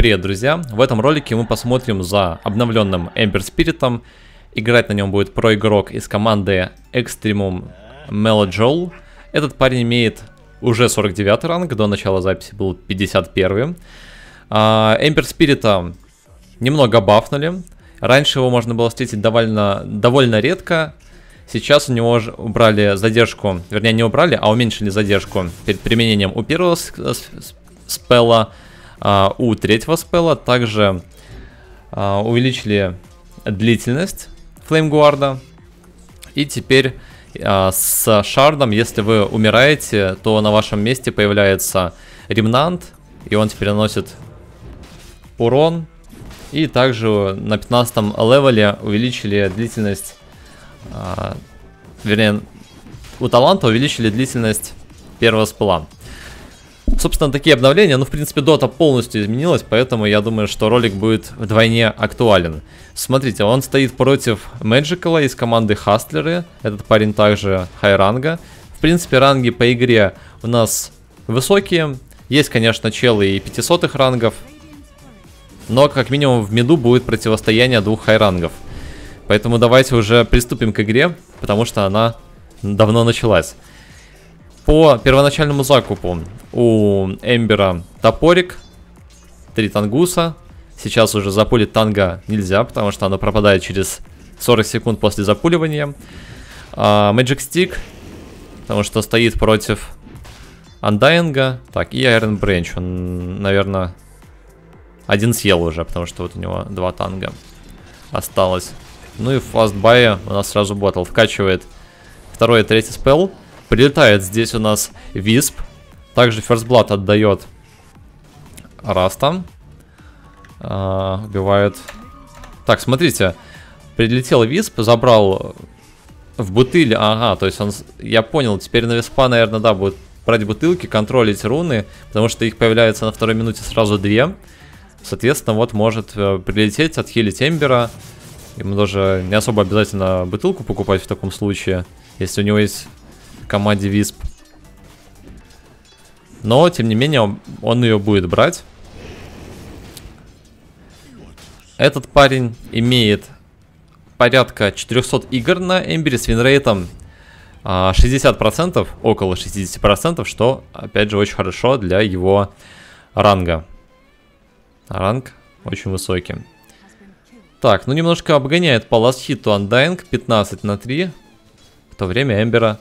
Привет, друзья! В этом ролике мы посмотрим за обновленным Ember Spirit. Играть на нем будет про-игрок из команды Extremum Melojol. Этот парень имеет уже 49 ранг, до начала записи был 51. А, Ember Spirit немного бафнули. Раньше его можно было встретить довольно, довольно редко. Сейчас у него убрали задержку, вернее не убрали, а уменьшили задержку перед применением у первого спелла а, у третьего спелла также а, увеличили длительность флеймгуарда. И теперь а, с шардом, если вы умираете, то на вашем месте появляется ремнант. И он теперь наносит урон. И также на 15 левеле увеличили длительность... А, вернее, у таланта увеличили длительность первого спела. Собственно, такие обновления, ну, в принципе, дота полностью изменилась, поэтому я думаю, что ролик будет вдвойне актуален. Смотрите, он стоит против Мэджикала из команды Хастлеры, этот парень также хай-ранга. В принципе, ранги по игре у нас высокие, есть, конечно, челы и 500 рангов, но как минимум в миду будет противостояние двух хай-рангов. Поэтому давайте уже приступим к игре, потому что она давно началась. По первоначальному закупу у Эмбера топорик, три тангуса. Сейчас уже запулить танга нельзя, потому что оно пропадает через 40 секунд после запуливания. А, Magic Stick, потому что стоит против Undying. Так, и Iron Branch. Он, наверное, один съел уже, потому что вот у него два танга осталось. Ну и Fast Buy у нас сразу bottle вкачивает второй и третий спел. Прилетает здесь у нас Висп. Также Blood отдает Раста. А, убивает... Так, смотрите. Прилетел Висп, забрал в бутыль. Ага, то есть он... Я понял, теперь на Виспа, наверное, да, будет брать бутылки, контролить руны, потому что их появляется на второй минуте сразу две. Соответственно, вот может э, прилететь, отхилить Эмбера. Ему даже не особо обязательно бутылку покупать в таком случае, если у него есть команде Висп. Но, тем не менее, он ее будет брать. Этот парень имеет порядка 400 игр на Эмбере с винрейтом 60%, около 60%, что, опять же, очень хорошо для его ранга. Ранг очень высокий. Так, ну немножко обгоняет по ластхиту Undying 15 на 3. В то время Эмбера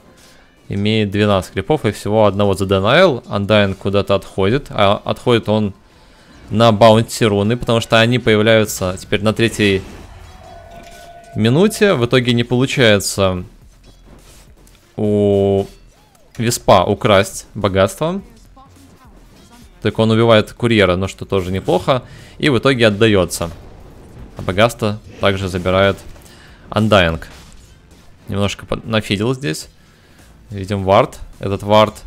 имеет 12 крипов и всего одного за Denial. Undying куда-то отходит, а отходит он на баунти руны, потому что они появляются теперь на третьей минуте. В итоге не получается у Виспа украсть богатство. Так он убивает курьера, но что тоже неплохо. И в итоге отдается. А богатство также забирает Undying. Немножко нафидел здесь. Видим вард. Этот вард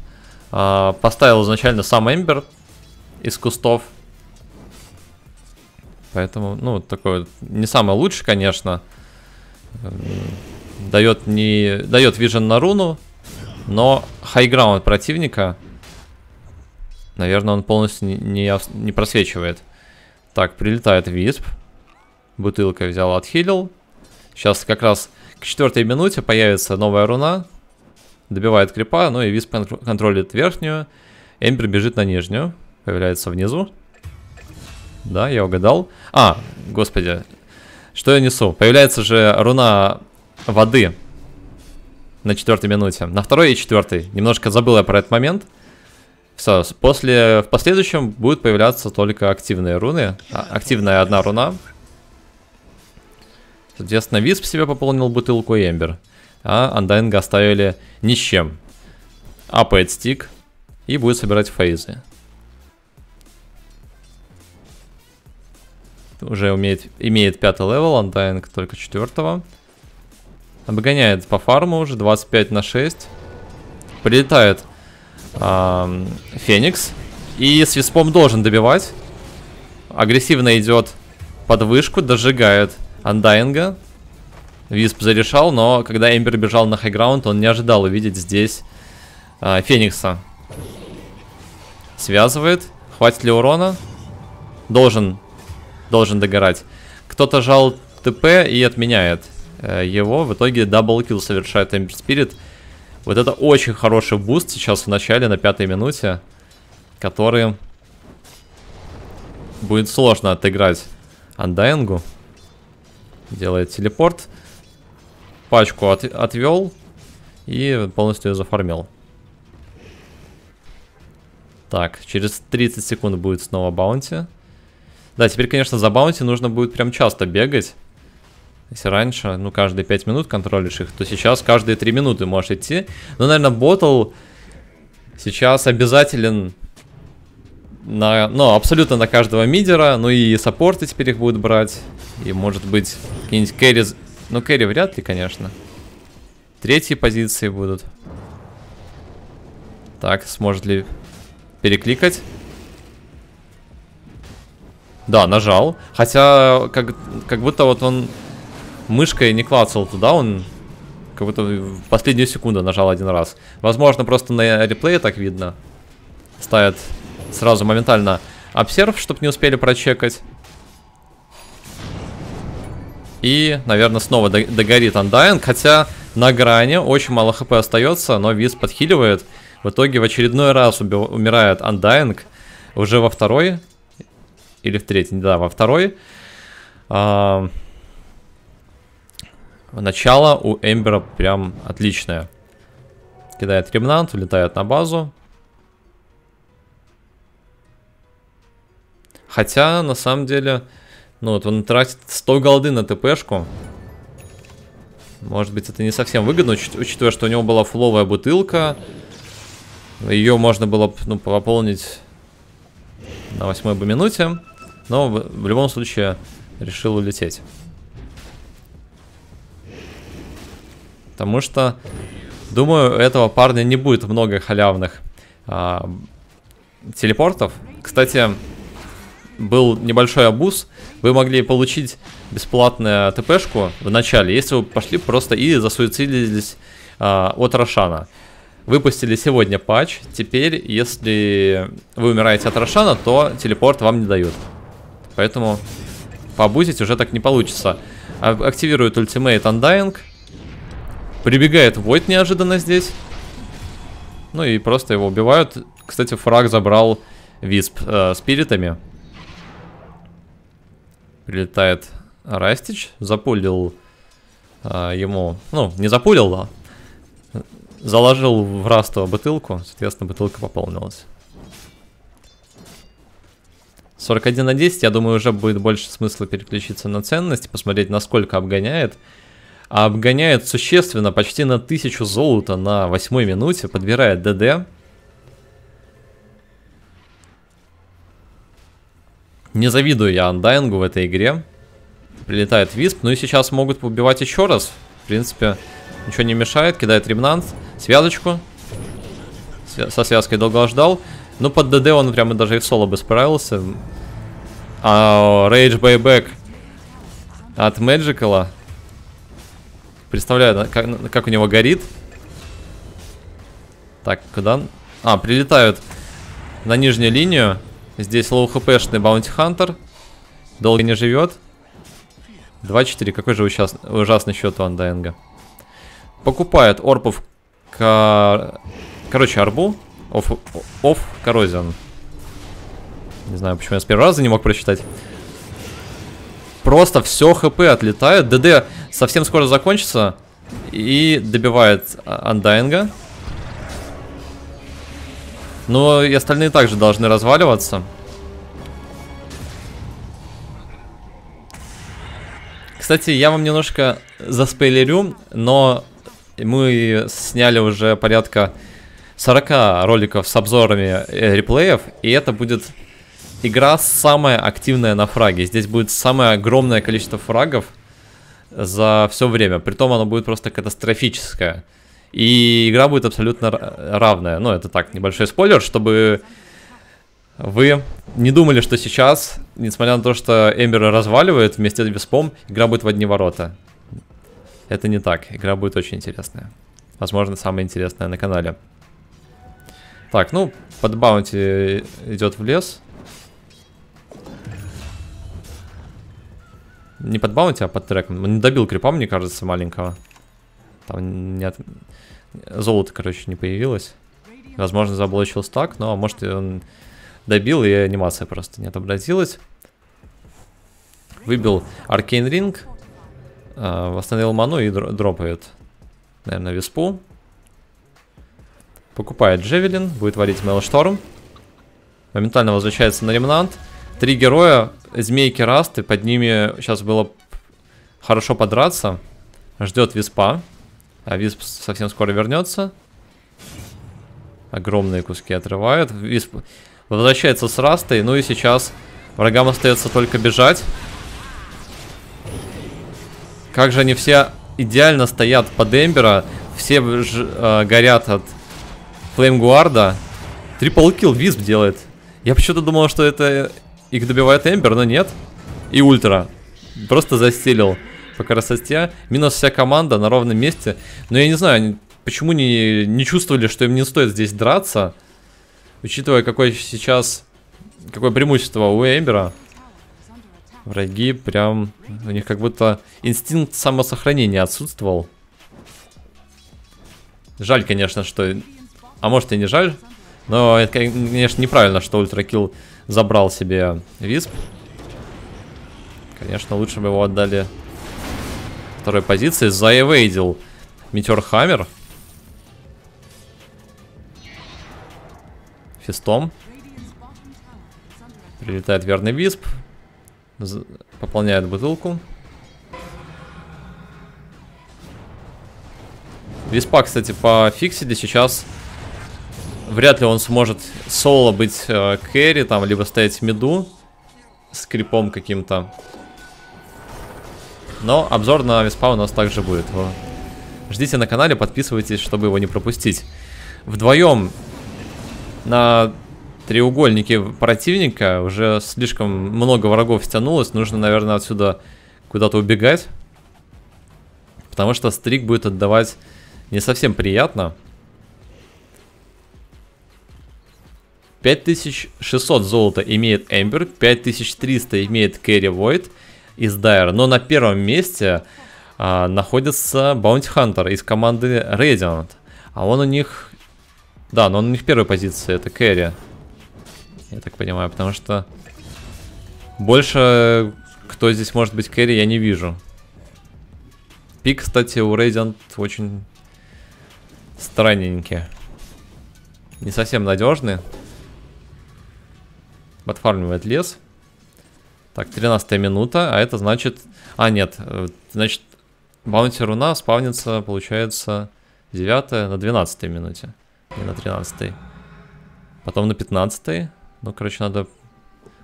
а, поставил изначально сам Эмбер из кустов. Поэтому, ну, такой не самый лучший, конечно. Дает не дает вижен на руну, но хайграунд противника, наверное, он полностью не, не, не просвечивает. Так, прилетает Висп. Бутылкой взял, отхилил. Сейчас как раз к четвертой минуте появится новая руна добивает крипа, ну и Висп контролит верхнюю. Эмбер бежит на нижнюю, появляется внизу. Да, я угадал. А, господи, что я несу? Появляется же руна воды на четвертой минуте. На второй и четвертой. Немножко забыл я про этот момент. Все, после, в последующем будет появляться только активные руны. А, активная одна руна. Соответственно, Висп себе пополнил бутылку Эмбер а Undying оставили ни с чем. Апает стик и будет собирать фейзы. Уже умеет, имеет пятый левел, Undying только четвертого. Обгоняет по фарму уже 25 на 6. Прилетает эм, Феникс. И с Виспом должен добивать. Агрессивно идет под вышку, дожигает Андайнга. Висп зарешал, но когда Эмбер бежал на хайграунд, он не ожидал увидеть здесь э, Феникса. Связывает. Хватит ли урона? должен, должен догорать. Кто-то жал ТП и отменяет э, его. В итоге double kill совершает Эмбер Спирит. Вот это очень хороший буст сейчас в начале, на пятой минуте, который будет сложно отыграть Андайнгу. Делает телепорт. Пачку от, отвел и полностью ее зафармил. Так, через 30 секунд будет снова баунти. Да, теперь, конечно, за баунти нужно будет прям часто бегать. Если раньше, ну, каждые 5 минут контролишь их, то сейчас каждые 3 минуты можешь идти. Но, наверное, ботл сейчас обязателен на, ну, абсолютно на каждого мидера. Ну и саппорты теперь их будут брать. И, может быть, какие-нибудь. Ну, керри вряд ли, конечно. Третьи позиции будут. Так, сможет ли перекликать? Да, нажал. Хотя, как, как будто вот он мышкой не клацал туда, он как будто в последнюю секунду нажал один раз. Возможно, просто на реплее так видно. Ставят сразу моментально обсерв, чтобы не успели прочекать. И, наверное, снова догорит Undying, хотя на грани очень мало хп остается, но Виз подхиливает. В итоге в очередной раз умирает Undying, уже во второй, или в третий, да, во второй. А, начало у Эмбера прям отличное. Кидает ремнант, улетает на базу. Хотя, на самом деле, ну вот он тратит 100 голды на ТПшку. Может быть, это не совсем выгодно, уч учитывая, что у него была фуловая бутылка. Ее можно было ну, пополнить на восьмой бы минуте. Но в, в любом случае решил улететь. Потому что, думаю, у этого парня не будет много халявных а, телепортов. Кстати, был небольшой абуз. Вы могли получить бесплатную ТПшку в начале, если вы пошли просто и засуицидились а, от Рошана. Выпустили сегодня патч. Теперь, если вы умираете от Рошана, то телепорт вам не дают. Поэтому побузить уже так не получится. Активирует ультимейт Undying. Прибегает Войт неожиданно здесь. Ну и просто его убивают. Кстати, фраг забрал Висп э, спиритами. Прилетает Растич. Запулил э, ему... Ну, не запулил, а заложил в Расту бутылку. Соответственно, бутылка пополнилась. 41 на 10, я думаю, уже будет больше смысла переключиться на ценность, посмотреть, насколько обгоняет. А обгоняет существенно, почти на 1000 золота на 8 минуте, подбирает ДД. Не завидую я андайнгу в этой игре. Прилетает Висп, ну и сейчас могут убивать еще раз. В принципе, ничего не мешает, кидает ремнант, связочку. Со связкой долго ждал. Ну, под ДД он прямо даже и в соло бы справился. А Rage Bayback от Magical. Представляю, как, как у него горит. Так, куда? А, прилетают на нижнюю линию. Здесь low хпшный Баунти Хантер. Долго не живет. 2-4. Какой же ужас, ужасный счет у Андайнга. Покупает orb of... К... Короче, орбу. Of, of corrosion. Не знаю, почему я с первого раза не мог прочитать. Просто все хп отлетает. ДД совсем скоро закончится. И добивает андайнга. Но и остальные также должны разваливаться. Кстати, я вам немножко заспойлерю, но мы сняли уже порядка 40 роликов с обзорами э, реплеев, и это будет игра самая активная на фраге. Здесь будет самое огромное количество фрагов за все время. Притом оно будет просто катастрофическое. И игра будет абсолютно равная. Ну, это так, небольшой спойлер, чтобы вы не думали, что сейчас, несмотря на то, что Эмбер разваливает вместе с Веспом, игра будет в одни ворота. Это не так. Игра будет очень интересная. Возможно, самая интересная на канале. Так, ну, под баунти идет в лес. Не под баунти, а под треком. Он не добил крипа, мне кажется, маленького. Там нет... Золото, короче, не появилось. Возможно, заблочил стак, но может и он добил, и анимация просто не отобразилась. Выбил Аркейн Ринг. Восстановил ману и дропает, наверное, виспу. Покупает Джевелин, будет варить Мелшторм. Моментально возвращается на ремнант. Три героя, змейки расты, под ними сейчас было хорошо подраться. Ждет виспа. А висп совсем скоро вернется. Огромные куски отрывают. Висп возвращается с растой. Ну и сейчас врагам остается только бежать. Как же они все идеально стоят под Эмбера. Все э, горят от Флеймгуарда. Трипл килл Висп делает. Я почему-то думал, что это их добивает Эмбер, но нет. И Ультра. Просто застелил по красоте. Минус вся команда на ровном месте. Но я не знаю, почему не, не чувствовали, что им не стоит здесь драться. Учитывая, какое сейчас... Какое преимущество у Эмбера. Враги прям... У них как будто инстинкт самосохранения отсутствовал. Жаль, конечно, что... А может и не жаль. Но это, конечно, неправильно, что Ультракил забрал себе Висп. Конечно, лучше бы его отдали второй позиции. Заэвейдил Метеор Хаммер. Фистом. Прилетает верный Висп. Пополняет бутылку. Виспа, кстати, по фиксиде сейчас Вряд ли он сможет соло быть э, кэрри, там, либо стоять в миду с крипом каким-то. Но обзор на Веспа у нас также будет. Ждите на канале, подписывайтесь, чтобы его не пропустить. Вдвоем на треугольнике противника уже слишком много врагов стянулось. Нужно, наверное, отсюда куда-то убегать. Потому что стрик будет отдавать не совсем приятно. 5600 золота имеет Эмбер, 5300 имеет Кэрри Войд из Дайер, но на первом месте а, находится Баунти Хантер из команды Radiant. А он у них... Да, но он у них первой позиции, это Кэрри. Я так понимаю, потому что... Больше кто здесь может быть Кэрри, я не вижу. Пик, кстати, у Radiant очень странненький. Не совсем надежный. Подфармливает лес. Так, 13 минута, а это значит... А, нет, э, значит, баунти руна спавнится, получается, 9 на 12 минуте. Не на 13 Потом на 15 Ну, короче, надо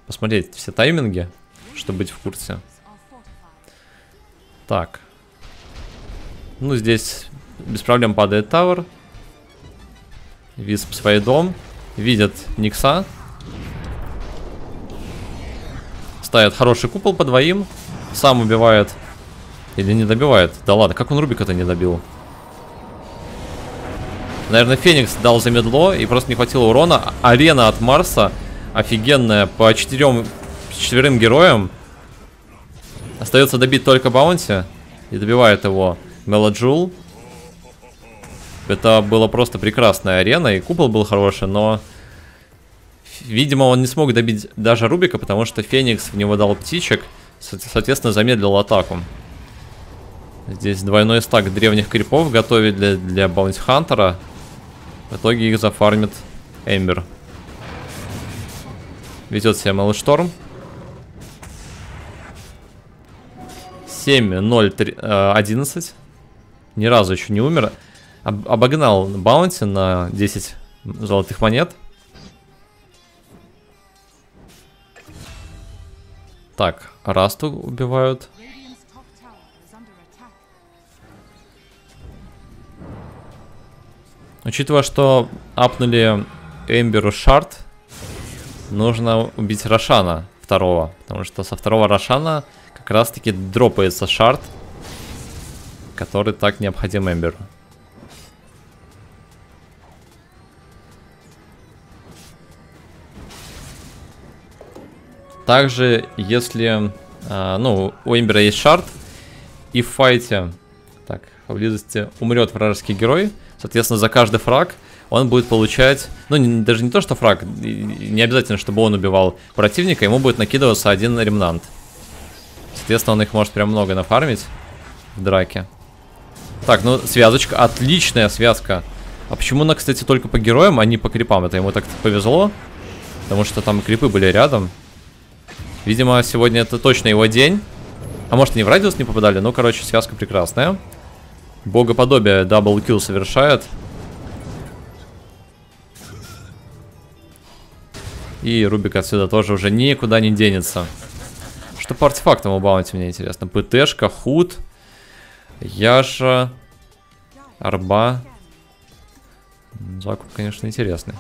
посмотреть все тайминги, чтобы быть в курсе. Так. Ну, здесь без проблем падает тавер. Висп свой дом. Видят Никса. Ставит хороший купол по двоим. Сам убивает. Или не добивает? Да ладно, как он Рубика-то не добил? Наверное, Феникс дал замедло и просто не хватило урона. Арена от Марса офигенная по четырем, четверым героям. Остается добить только Баунти. И добивает его Мелоджул. Это была просто прекрасная арена. И купол был хороший, но Видимо, он не смог добить даже Рубика, потому что Феникс в него дал птичек, соответственно, замедлил атаку. Здесь двойной стак древних крипов готовит для, для Баунти Хантера. В итоге их зафармит Эмбер. Ведет себя Maelstrom. 7, 0, 3, 11. Ни разу еще не умер. Об, обогнал Баунти на 10 золотых монет. Так, Расту убивают. Учитывая, что апнули Эмберу Шарт, нужно убить Рошана второго. Потому что со второго Рошана как раз таки дропается Шарт, который так необходим Эмберу. Также, если А, ну, у Эмбера есть шарт. И в файте, так, поблизости умрет вражеский герой. Соответственно, за каждый фраг он будет получать, ну, не, даже не то, что фраг, не обязательно, чтобы он убивал противника, ему будет накидываться один ремнант. Соответственно, он их может прям много нафармить в драке. Так, ну, связочка, отличная связка. А почему она, кстати, только по героям, а не по крипам? Это ему так повезло, потому что там крипы были рядом. Видимо, сегодня это точно его день. А может, они в радиус не попадали? Ну, короче, связка прекрасная. Богоподобие double kill совершает. И Рубик отсюда тоже уже никуда не денется. Что по артефактам у Баунти, мне интересно. ПТшка, худ, Яша, Орба. Закуп, конечно, интересный.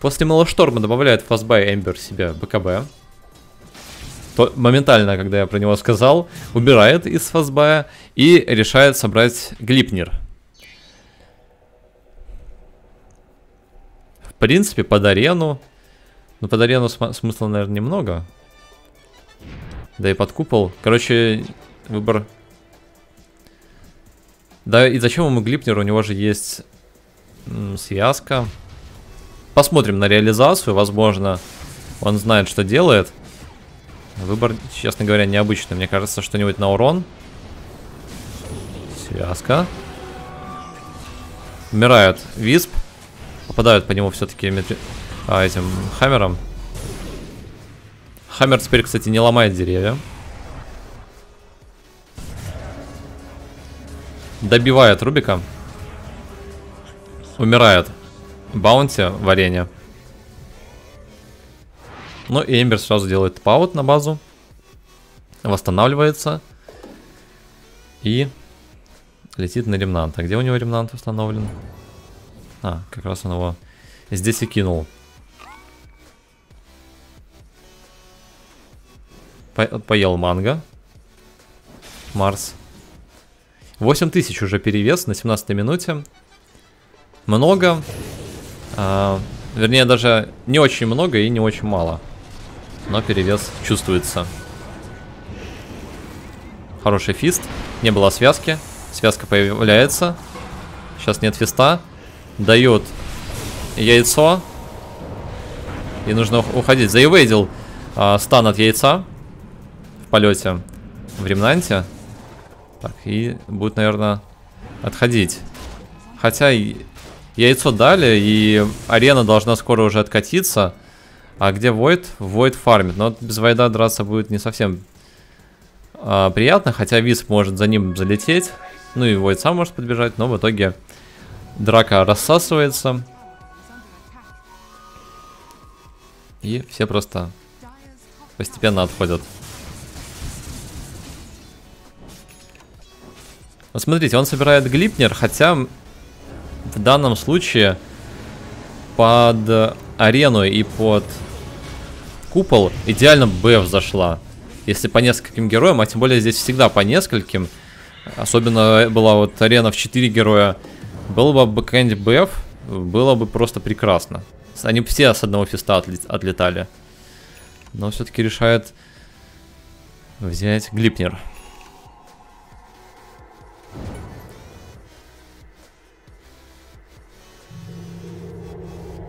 После Maelstrom 'а добавляет fast buy Эмбер себе БКБ. То, моментально, когда я про него сказал, убирает из фастбая и решает собрать Gleipnir. В принципе, под арену. Ну, под арену см смысла, наверное, немного. Да и под купол. Короче, выбор... Да и зачем ему Глипнер? У него же есть связка. Посмотрим на реализацию. Возможно, он знает, что делает. Выбор, честно говоря, необычный. Мне кажется, что-нибудь на урон. Связка. Умирает Висп. Попадают по нему все-таки метри... а, этим хаммером. Хаммер теперь, кстати, не ломает деревья. Добивает Рубика. Умирает. Баунти, варенье. Ну и Эмбер сразу делает паут на базу. Восстанавливается. И летит на ремнант. А где у него ремнант установлен? А, как раз он его здесь и кинул. По поел манго. Марс. 8000 уже перевес на 17 минуте. Много. А, вернее, даже не очень много и не очень мало. Но перевес чувствуется. Хороший фист. Не было связки. Связка появляется. Сейчас нет фиста. Дает яйцо. И нужно уходить. Заевейдил а, стан от яйца. В полете. В ремнанте. Так, и будет, наверное, отходить. Хотя яйцо дали, и арена должна скоро уже откатиться. А где Войд? Войд фармит. Но без Войда драться будет не совсем а, приятно, хотя Висп может за ним залететь. Ну и Войд сам может подбежать, но в итоге драка рассасывается. И все просто постепенно отходят. Вот смотрите, он собирает глипнер, хотя в данном случае под арену и под купол, идеально БФ зашла. Если по нескольким героям, а тем более здесь всегда по нескольким, особенно была вот арена в 4 героя, было бы бэкэнд БФ, было бы просто прекрасно. Они все с одного фиста отлетали. Но все-таки решает взять Глипнер.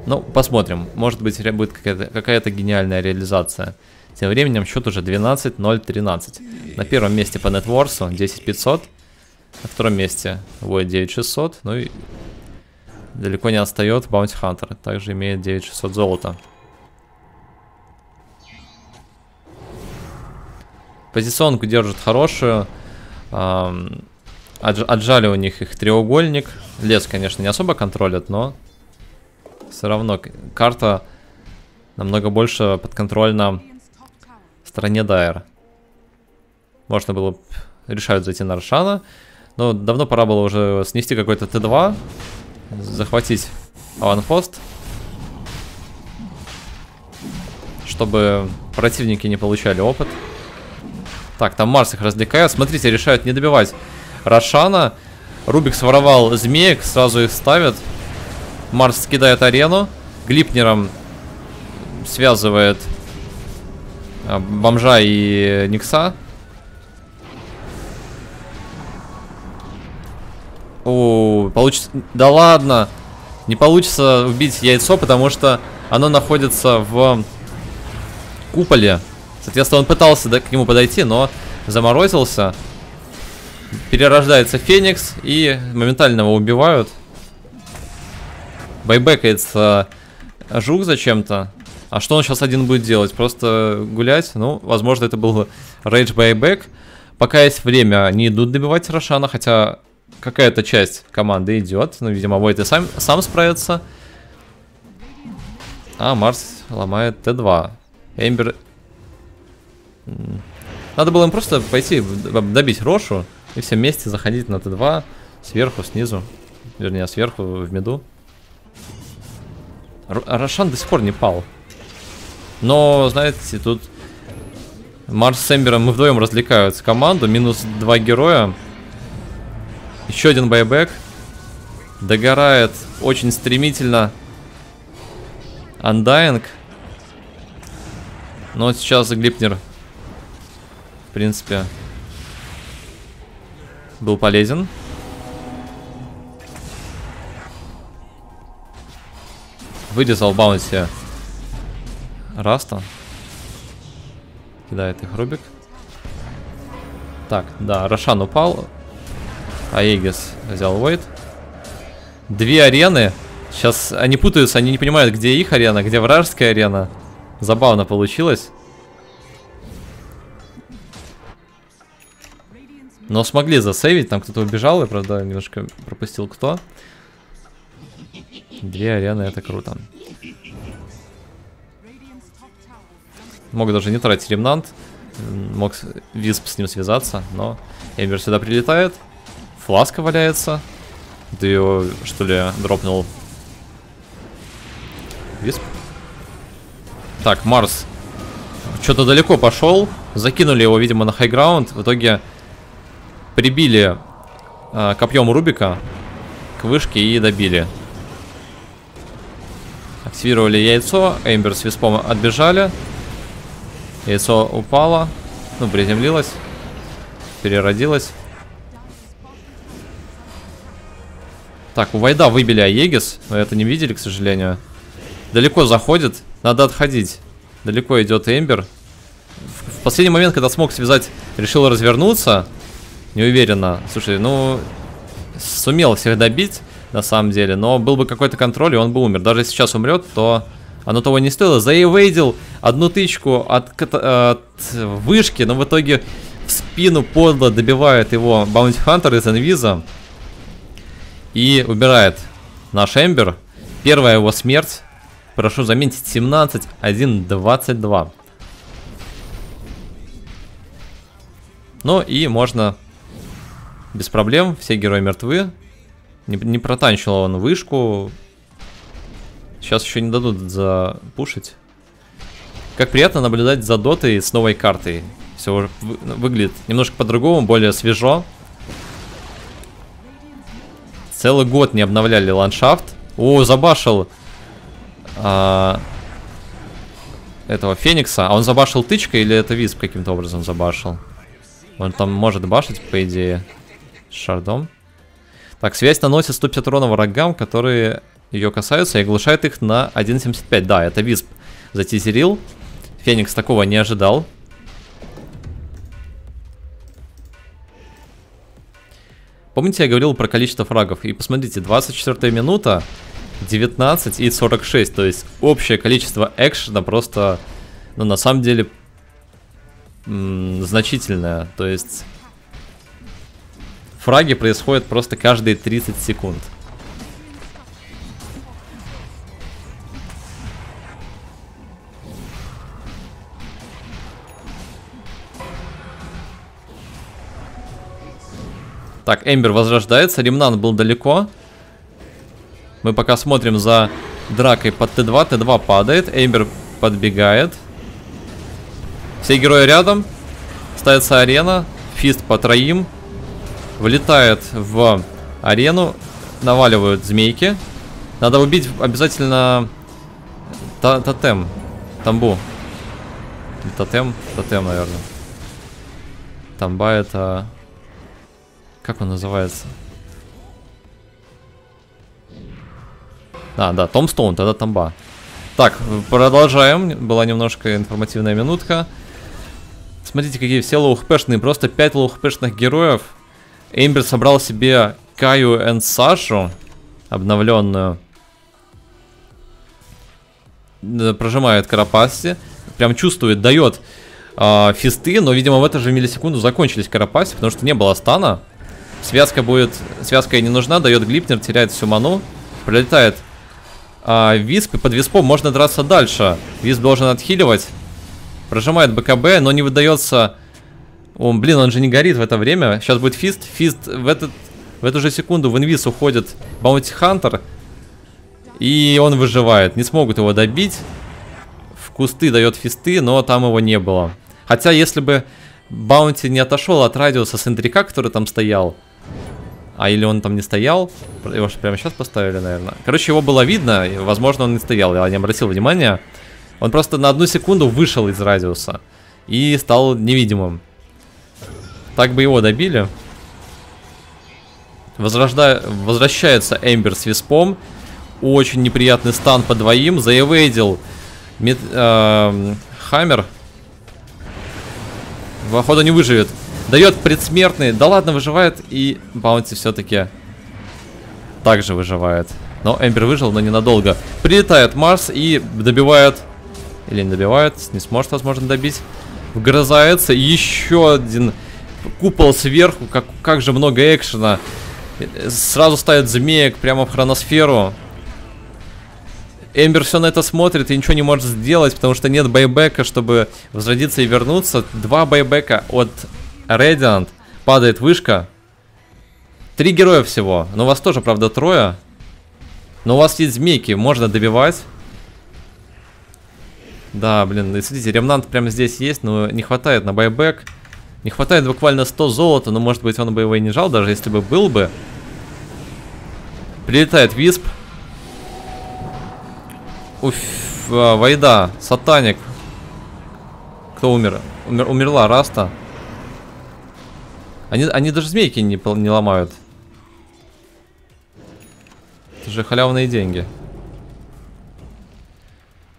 Ну, посмотрим. Может быть, будет какая-то какая гениальная реализация. Тем временем счет уже 12-0-13. На первом месте по нетворсу 10500. На втором месте Void 9600. Ну и далеко не отстает Bounty Hunter. Также имеет 9600 золота. Позиционку держит хорошую. Отжали у них их треугольник. Лес, конечно, не особо контролят, но все равно карта намного больше подконтрольна стороне Дайер. Можно было... Решают зайти на Рошана. Но давно пора было уже снести какой-то Т2. Захватить аванпост. Чтобы противники не получали опыт. Так, там Марс их развлекает. Смотрите, решают не добивать Рошана. Рубик своровал змеек, сразу их ставят. Марс скидает арену. Глипнером связывает а, бомжа и Никса. О, получится... Да ладно! Не получится убить яйцо, потому что оно находится в куполе. Соответственно, он пытался да, к нему подойти, но заморозился. Перерождается Феникс и моментально его убивают. Байбекается Жук зачем-то. А что он сейчас один будет делать? Просто гулять? Ну, возможно, это был рейдж байбек. Пока есть время, не идут добивать Рошана, хотя какая-то часть команды идет. Ну, видимо, Войт и сам, сам справится. А, Марс ломает Т2. Эмбер... Надо было им просто пойти добить Рошу и все вместе заходить на Т2 сверху, снизу. Вернее, сверху в меду. Рошан до сих пор не пал. Но, знаете, тут Марс с Эмбером мы вдвоем развлекаются команду. Минус два героя. Еще один байбек. Догорает очень стремительно. Андайинг. Но сейчас Gleipnir, в принципе, был полезен. Вырезал баунти Раста. Кидает их Рубик. Так, да, Рошан упал. А Эгис взял Войд. Две арены. Сейчас они путаются, они не понимают, где их арена, где вражеская арена. Забавно получилось. Но смогли засейвить, там кто-то убежал, и, правда, немножко пропустил кто. Две арены, это круто. Мог даже не тратить ремнант. Мог Висп с ним связаться, но Эмбер сюда прилетает. Фласка валяется. Ты его, что ли, дропнул? Висп. Так, Марс. Что-то далеко пошел. Закинули его, видимо, на хайграунд. В итоге прибили э, копьем Рубика к вышке и добили. Активировали яйцо. Эмбер с Виспом отбежали. Яйцо упало. Ну, приземлилось. Переродилось. Так, у Вайда выбили Аегис. Но это не видели, к сожалению. Далеко заходит. Надо отходить. Далеко идет Эмбер. В последний момент, когда смог связать, решил развернуться. Не уверенно. Слушай, ну... Сумел всех добить, на самом деле. Но был бы какой-то контроль, и он бы умер. Даже если сейчас умрет, то оно того не стоило. Заэвейдил одну тычку от, от вышки, но в итоге в спину подло добивает его Баунти Хантер из инвиза. И убирает наш Эмбер. Первая его смерть. Прошу заметить, 17-1-22. Ну и можно без проблем. Все герои мертвы. Не, не протанчил он вышку. Сейчас еще не дадут запушить. Как приятно наблюдать за дотой с новой картой. Все выглядит немножко по-другому, более свежо. Целый год не обновляли ландшафт. О, забашил а, этого Феникса. А он забашил тычкой или это Висп каким-то образом забашил? Он там может башить, по идее, с шардом. Так, связь наносит 150 урона врагам, которые ее касаются и оглушает их на 1.75. Да, это Висп затизерил. Феникс такого не ожидал. Помните, я говорил про количество фрагов? И посмотрите, 24 минута, 19 и 46. То есть общее количество экшена просто, ну, на самом деле, значительное. То есть фраги происходят просто каждые 30 секунд. Так, Эмбер возрождается. Ремнан был далеко. Мы пока смотрим за дракой под Т2. Т2 падает. Эмбер подбегает. Все герои рядом. Ставится арена. Фист по троим. Влетает в арену. Наваливают змейки. Надо убить обязательно тотем. Тамбу. Тотем? Тотем, наверное. Тамба это... Как он называется? А, да, Томстоун, тогда Тамба. Так, продолжаем. Была немножко информативная минутка. Смотрите, какие все лоухпешные. Просто 5 лоухпешных героев. Эмбер собрал себе Каю и Сашу. Обновленную. Прожимает Карапасти. Прям чувствует, дает э, фисты. Но, видимо, в эту же миллисекунду закончились Карапасти, потому что не было стана. Связка будет... Связка ей не нужна, дает Глипнер, теряет всю ману. Пролетает а, Висп, и под Виспом можно драться дальше. Висп должен отхиливать. Прожимает БКБ, но не выдается... О, блин, он же не горит в это время. Сейчас будет фист. Фист в, этот, в эту же секунду в инвиз уходит Баунти Хантер. И он выживает. Не смогут его добить. В кусты дает фисты, но там его не было. Хотя, если бы Баунти не отошел от радиуса сентрика, который там стоял, а или он там не стоял? Его же прямо сейчас поставили, наверное. Короче, его было видно, и, возможно, он не стоял, я не обратил внимания. Он просто на одну секунду вышел из радиуса и стал невидимым. Так бы его добили. Возрожда... Возвращается Эмбер с Виспом. Очень неприятный стан по двоим. Заевейдил Мет... э... Хаммер. Походу не выживет. Дает предсмертный. Да ладно, выживает. И Баунти все-таки также выживает. Но Эмбер выжил, но ненадолго. Прилетает Марс и добивает... Или не добивает, не сможет, возможно, добить. Вгрызается. Еще один купол сверху. Как, как же много экшена. Сразу ставит змеек прямо в хроносферу. Эмбер все на это смотрит и ничего не может сделать, потому что нет байбека, чтобы возродиться и вернуться. Два байбека от Radiant, падает вышка. Три героя всего. Но у вас тоже, правда, трое. Но у вас есть змейки, можно добивать. Да, блин, и смотрите, ремнант прямо здесь есть, но не хватает на байбек. Не хватает буквально 100 золота, но может быть он бы его и не жал, даже если бы был бы. Прилетает Висп. Уф, а, Войда, Satanic. Кто умер? умер умерла Раста. Они, они даже змейки не, не ломают. Это же халявные деньги.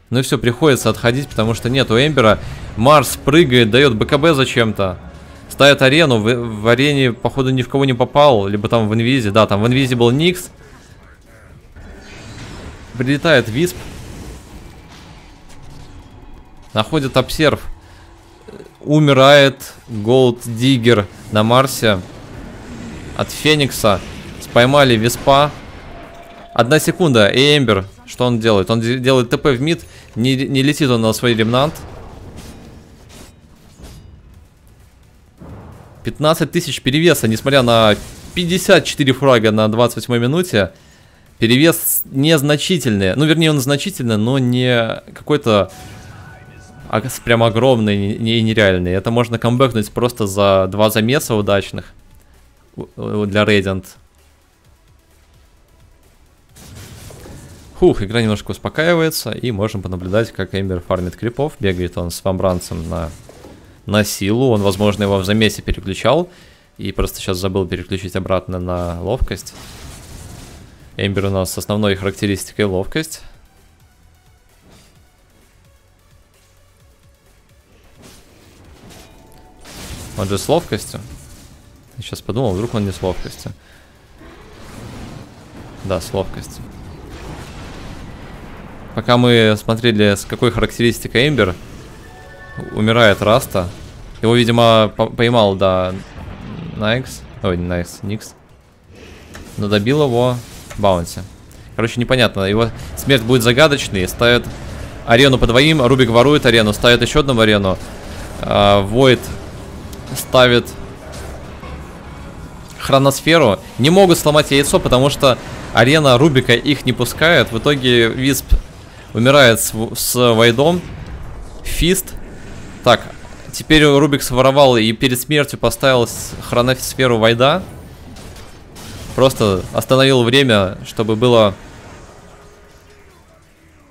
Ну и все, приходится отходить, потому что нету Эмбера. Марс прыгает, дает БКБ зачем-то. Ставит арену, в, в арене, походу, ни в кого не попал. Либо там в инвизе, да, там в инвизе был Никс. Прилетает Висп. Находит обсерв умирает Голд Диггер на Марсе от Феникса. Споймали Веспа. Одна секунда, и Эмбер, что он делает? Он делает ТП в мид, не, не летит он на свой ремнант. 15 тысяч перевеса, несмотря на 54 фрага на 28 минуте. Перевес незначительный. Ну, вернее, он значительный, но не какой-то а прям огромные и нереальные. Это можно камбэкнуть просто за два замеса удачных для Radiant. Хух, игра немножко успокаивается, и можем понаблюдать, как Эмбер фармит крипов. Бегает он с вамбранцем на, на силу. Он, возможно, его в замесе переключал, и просто сейчас забыл переключить обратно на ловкость. Эмбер у нас с основной характеристикой ловкость. Он же с ловкостью. Я сейчас подумал, вдруг он не с ловкостью. Да, с ловкостью. Пока мы смотрели, с какой характеристикой Эмбер, умирает Раста. Его, видимо, по поймал, да, Найкс. Ой, не Найкс, Никс. Но добил его Баунти. Короче, непонятно. Его смерть будет загадочной. Ставит арену по двоим. Рубик ворует арену. Ставит еще одну арену. А, Войд ставит хроносферу. Не могут сломать яйцо, потому что арена Рубика их не пускает. В итоге Висп умирает с, с Вайдом. Фист. Так, теперь Рубик своровал и перед смертью поставил хроносферу Вайда. Просто остановил время, чтобы было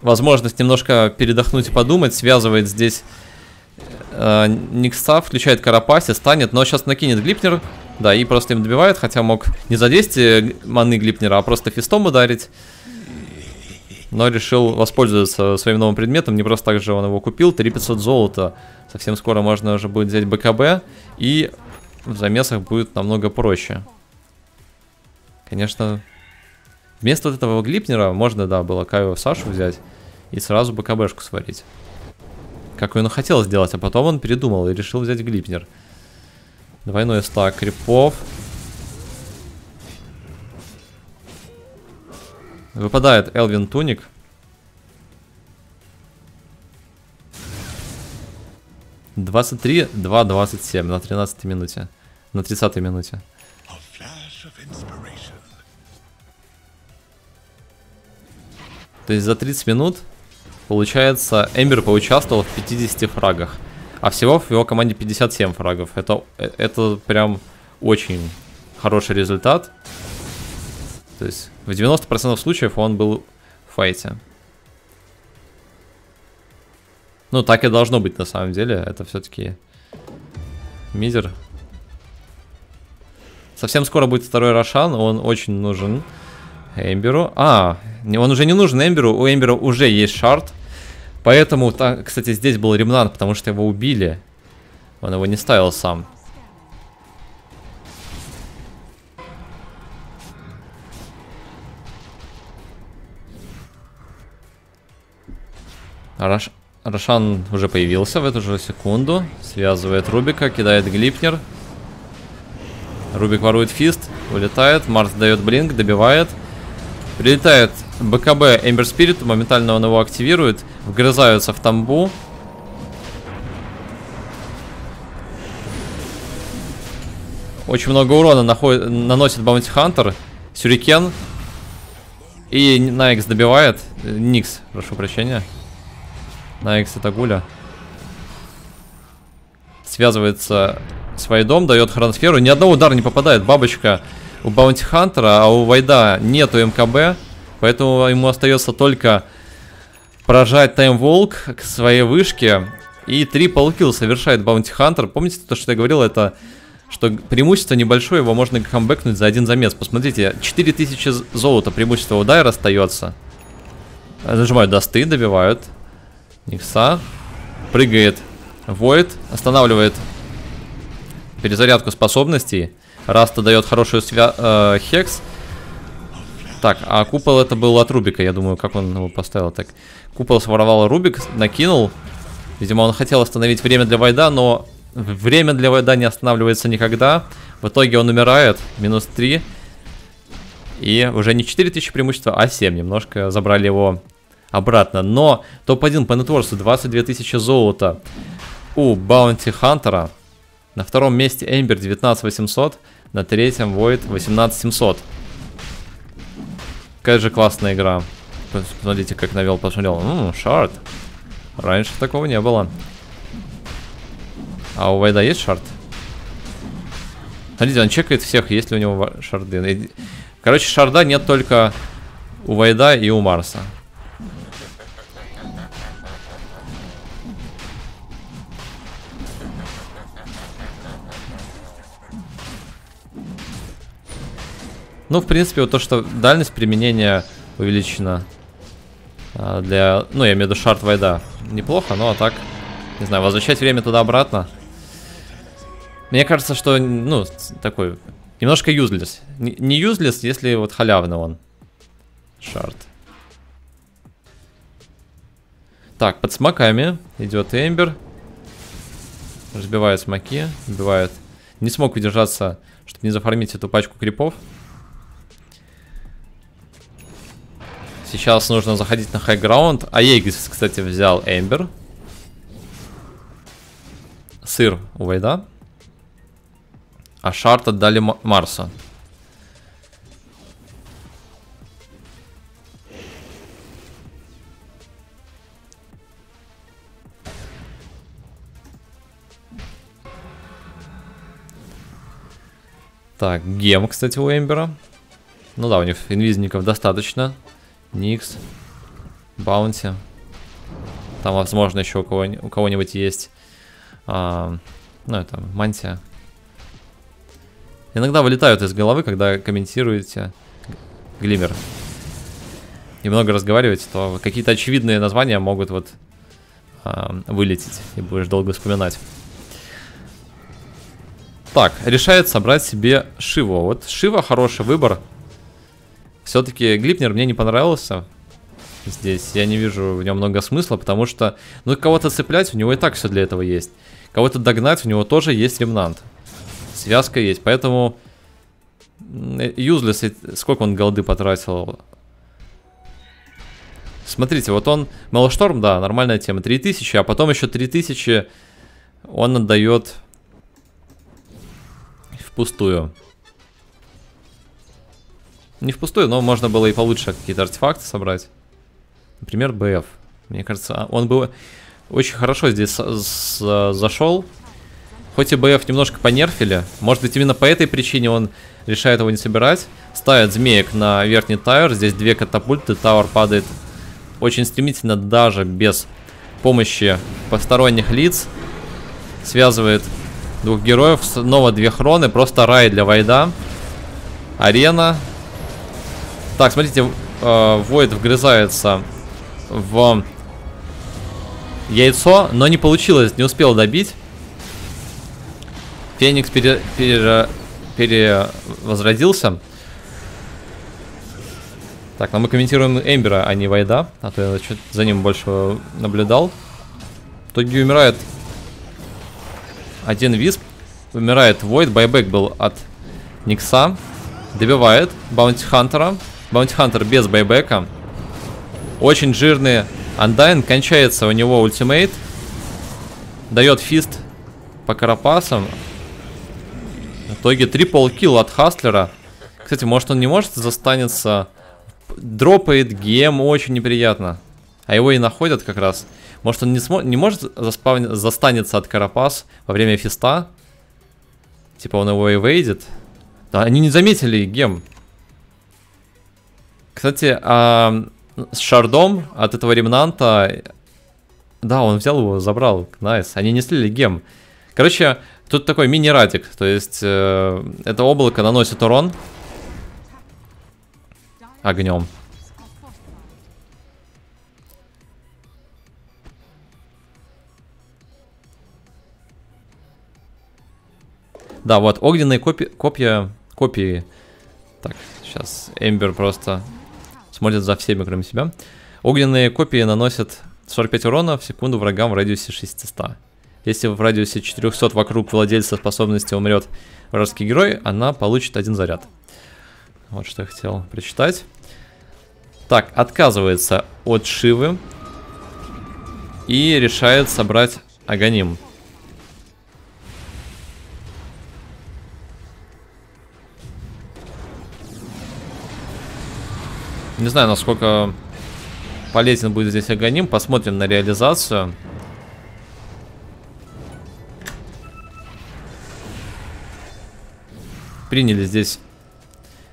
возможность немножко передохнуть и подумать. Связывает здесь э, Никса, включает Карапаси, станет, но сейчас накинет Глипнер. Да, и просто им добивает, хотя мог не за 200 маны Глипнера, а просто фистом ударить. Но решил воспользоваться своим новым предметом, не просто так же он его купил. 3500 золота, совсем скоро можно уже будет взять БКБ, и в замесах будет намного проще. Конечно, вместо вот этого Глипнера можно, да, было Каю Сашу взять и сразу БКБшку сварить. Как он хотел сделать, а потом он передумал и решил взять Глипнер. Двойной стак крипов. Выпадает Элвин Туник. Двадцать три, два, двадцать семь на тринадцатой минуте. На тридцатой минуте. То есть за 30 минут Получается, Эмбер поучаствовал в 50 фрагах. А всего в его команде 57 фрагов. Это, это прям очень хороший результат. То есть в 90% случаев он был в файте. Ну, так и должно быть на самом деле. Это все-таки мизер. Совсем скоро будет второй Рошан. Он очень нужен Эмберу. А, он уже не нужен Эмберу. У Эмбера уже есть шарт. Поэтому, кстати, здесь был ремнант, потому что его убили. Он его не ставил сам. Раш... Рошан уже появился в эту же секунду. Связывает Рубика, кидает Глипнер. Рубик ворует фист, улетает. Марс дает блинк, добивает. Прилетает БКБ Эмбер Спирит, моментально он его активирует. Вгрызаются в тамбу. Очень много урона находит, наносит Баунти Хантер. Сюрикен. И Найкс добивает. Никс, прошу прощения. Найкс это Гуля. Связывается с Вайдом, дает хроносферу. Ни одного удара не попадает. Бабочка у Баунти Хантера, а у Вайда нету МКБ. Поэтому ему остается только поражать Time Walk к своей вышке. И triple kill совершает Баунти Хантер. Помните то, что я говорил, это что преимущество небольшое, его можно камбэкнуть за один замес. Посмотрите, 4000 золота преимущество у Дайра остается. Нажимают дасты, добивают. Никса. Прыгает Войд, останавливает перезарядку способностей. Раста дает хорошую свя э, хекс. Так, а купол это был от Рубика, я думаю, как он его поставил. Так, купол своровал Рубик, накинул. Видимо, он хотел остановить время для Вайда, но время для Вайда не останавливается никогда. В итоге он умирает, минус 3. И уже не 4000 преимущества, а 7. Немножко забрали его обратно. Но топ-1 по нетворсу 22 тысячи золота у Баунти Хантера. На втором месте Эмбер 19800, на третьем Void 18700. Какая же классная игра. Посмотрите, как навел, посмотрел. Ммм, шарт. Раньше такого не было. А у Вайда есть шарт? Смотрите, он чекает всех, есть ли у него шарды. Короче, шарда нет только у Вайда и у Марса. Ну, в принципе, вот то, что дальность применения увеличена а, для... Ну, я имею в виду шарт вайда. Неплохо, но а так... Не знаю, возвращать время туда-обратно. Мне кажется, что, ну, такой... Немножко юзлес. Не юзлес, если вот халявный он. Шарт. Так, под смоками идет Эмбер. Разбивает смоки, убивает. Не смог удержаться, чтобы не зафармить эту пачку крипов. Сейчас нужно заходить на хайграунд. А Егис, кстати, взял Эмбер. Сыр у Вайда. А Шарт отдали Марса. Так, гем, кстати, у Эмбера. Ну да, у них инвизников достаточно. Никс. Баунти. Там, возможно, еще у кого-нибудь есть А, ну, это мантия. Иногда вылетают из головы, когда комментируете Глиммер. И много разговариваете, то какие-то очевидные названия могут вот а, вылететь, и будешь долго вспоминать. Так, решает собрать себе Шиву. Вот Шива хороший выбор. Все-таки Глипнер мне не понравился здесь. Я не вижу в нем много смысла, потому что, ну, кого-то цеплять, у него и так все для этого есть. Кого-то догнать, у него тоже есть ремнант. Связка есть, поэтому... Юзлес, сколько он голды потратил? Смотрите, вот он... Малошторм, да, нормальная тема. 3000, а потом еще 3000 он отдает впустую. Не впустую, но можно было и получше какие-то артефакты собрать. Например, БФ. Мне кажется, а, он был очень хорошо здесь зашел. Хоть и БФ немножко понерфили. Может быть, именно по этой причине он решает его не собирать. Ставит змеек на верхний тауэр. Здесь две катапульты. Тауэр падает очень стремительно, даже без помощи посторонних лиц. Связывает двух героев. Снова две хроны. Просто рай для Вайда. Арена. Так, смотрите, э, Войд вгрызается в яйцо, но не получилось, не успел добить. Феникс пере, пере, перевозродился. Так, но мы комментируем Эмбера, а не Вайда. А то я за ним больше наблюдал. В итоге умирает один Висп. Умирает Войд. Buyback был от Никса. Добивает Баунти Хантера. Баунти Хантер без байбека. Очень жирный Undying. Кончается у него ultimate. Дает fist по карапасам. В итоге triple kill от Хаслера. Кстати, может он не может застанется. Дропает gem, очень неприятно. А его и находят как раз. Может он не, смо не может застанется от carapace во время фиста? Типа он его и выйдет. Да, они не заметили gem. Кстати, а, с шардом от этого ремнанта... Да, он взял его, забрал. Nice. Они не слили gem. Короче, тут такой мини-радик. То есть, э, это облако наносит урон. Огнем. Да, вот, огненные копи копья, копии. Так, сейчас Эмбер просто смотрит за всеми, кроме себя. Огненные копии наносят 45 урона в секунду врагам в радиусе 600. Если в радиусе 400 вокруг владельца способности умрет вражеский герой, она получит один заряд. Вот что я хотел прочитать. Так, отказывается от Шивы. И решает собрать Аганим. Не знаю, насколько полезен будет здесь Аганим. Посмотрим на реализацию. Приняли здесь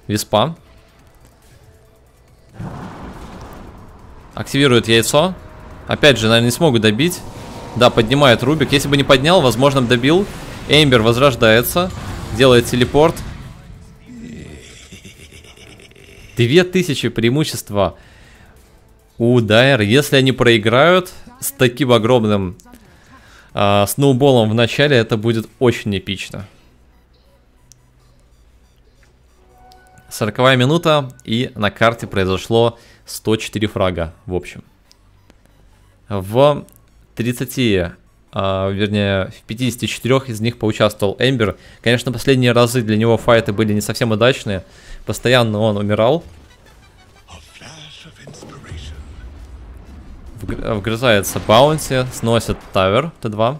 Виспа. Активирует яйцо. Опять же, наверное, не смогут добить. Да, поднимает Рубик. Если бы не поднял, возможно, добил. Эмбер возрождается. Делает телепорт. 2000 преимущества у Дайер. Если они проиграют с таким огромным э, сноуболом в начале, это будет очень эпично. 40 минута, и на карте произошло 104 фрага, в общем. В 30, а, вернее, в 54 из них поучаствовал Эмбер. Конечно, последние разы для него файты были не совсем удачные. Постоянно он умирал. Вгрызается Баунти, сносит Тавер, Т2.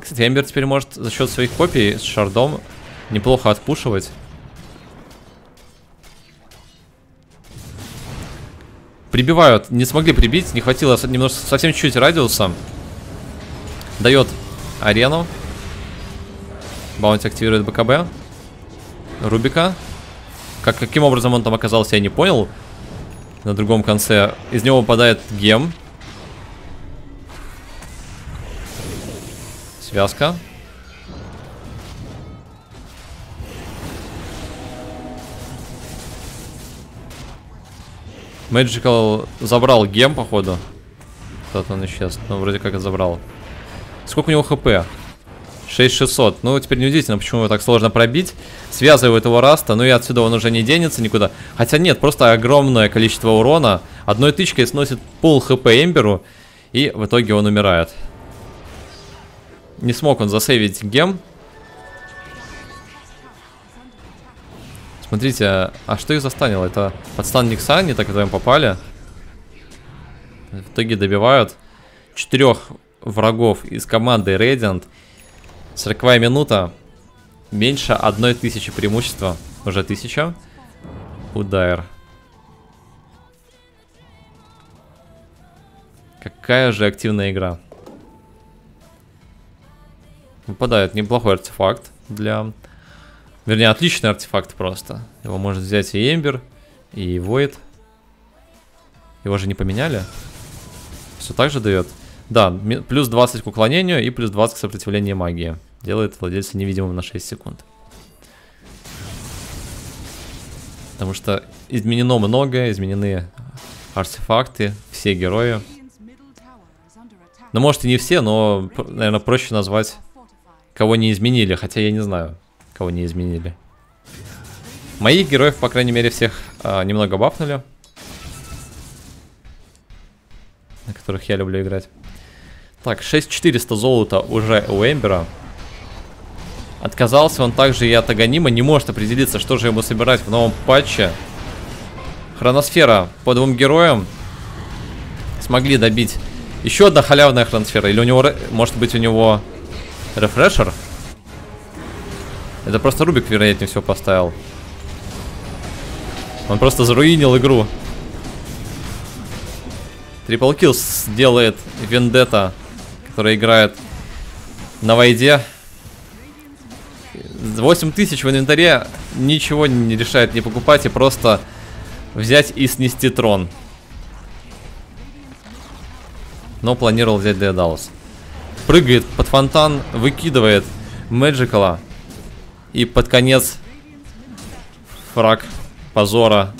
Кстати, Эмбер теперь может за счет своих копий с шардом неплохо отпушивать. Прибивают, не смогли прибить, не хватило немножко, совсем чуть-чуть радиуса. Дает арену. Баунти активирует БКБ. Рубика. Как, каким образом он там оказался, я не понял. На другом конце. Из него выпадает гем. Связка. Magical забрал гем, походу. Кто-то он исчез. Ну, вроде как забрал. Сколько у него хп? 6600. Ну, теперь неудивительно, почему его так сложно пробить. Связывает его раста, ну и отсюда он уже не денется никуда. Хотя нет, просто огромное количество урона. Одной тычкой сносит пол хп Эмберу. И в итоге он умирает. Не смог он засейвить гем. Смотрите, а что их застанило? Это подстан Никса, не так вдвоем попали. В итоге добивают четырех врагов из команды Radiant. 40 минута. Меньше одной тысячи преимущества. Уже тысяча. Удар. Какая же активная игра. Выпадает неплохой артефакт для Вернее, отличный артефакт просто. Его может взять и Эмбер, и Void. Его же не поменяли? Все так же дает? Да, плюс 20 к уклонению и плюс 20 к сопротивлению магии. Делает владельца невидимым на 6 секунд. Потому что изменено многое, изменены артефакты, все герои. Ну, может и не все, но, наверное, проще назвать, кого не изменили, хотя я не знаю кого не изменили. Моих героев, по крайней мере, всех а, немного бафнули. На которых я люблю играть. Так, 6400 золота уже у Эмбера. Отказался он также и от Аганима. Не может определиться, что же ему собирать в новом патче. Хроносфера по двум героям. Смогли добить. Еще одна халявная хроносфера. Или у него, может быть, у него рефрешер? Это просто Рубик, вероятнее всего, поставил. Он просто заруинил игру. Трипл Килл делает Вендетта, которая играет на войде. 8000 в инвентаре ничего не решает не покупать и просто взять и снести трон. Но планировал взять Деодалус. Прыгает под фонтан, выкидывает Мэджикала. И под конец фраг позора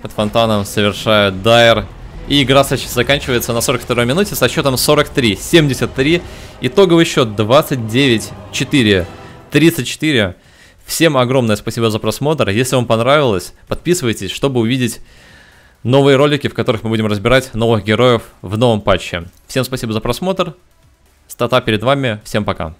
под фонтаном совершает Дайер. И игра заканчивается на 42 минуте со счетом 43, 73. Итоговый счет 29, 4, 34. Всем огромное спасибо за просмотр. Если вам понравилось, подписывайтесь, чтобы увидеть новые ролики, в которых мы будем разбирать новых героев в новом патче. Всем спасибо за просмотр. Стата перед вами. Всем пока.